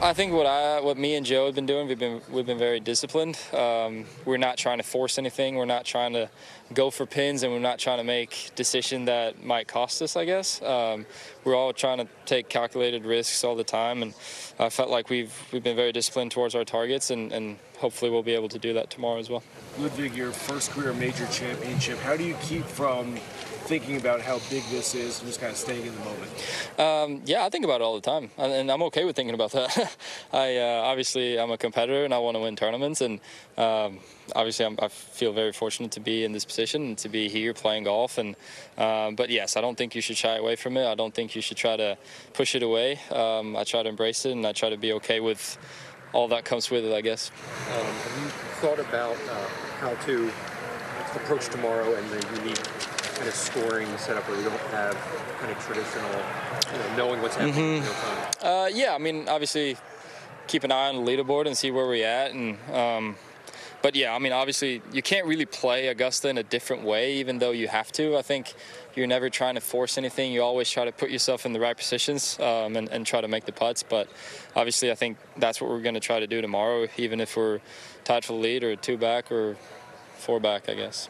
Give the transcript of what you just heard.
I think what I, what me and Joe have been doing, we've been we've been very disciplined. Um, we're not trying to force anything. We're not trying to go for pins, and we're not trying to make decision that might cost us. I guess um, we're all trying to take calculated risks all the time, and I felt like we've we've been very disciplined towards our targets, and, and hopefully we'll be able to do that tomorrow as well. Ludvig, your first career major championship. How do you keep from thinking about how big this is and just kind of staying in the moment? Um, yeah, I think about it all the time, and I'm okay with thinking about that. I uh, obviously I'm a competitor and I want to win tournaments, and um, obviously I'm, i feel very fortunate to be in this position and to be here playing golf. And um, but yes, I don't think you should shy away from it. I don't think you should try to push it away. Um, I try to embrace it, and I try to be okay with all that comes with it. I guess. Um, have you thought about uh, how to approach tomorrow and the unique kind of scoring setup where we don't have kind of traditional, you know, knowing what's happening mm-hmm. Uh, yeah, I mean, obviously, keep an eye on the leaderboard and see where we're at, and. Um, but yeah, I mean, obviously, you can't really play Augusta in a different way, even though you have to. I think you're never trying to force anything. You always try to put yourself in the right positions um, and, and, try to make the putts. But obviously, I think that's what we're going to try to do tomorrow, even if we're tied for the lead or two back or four back, I guess.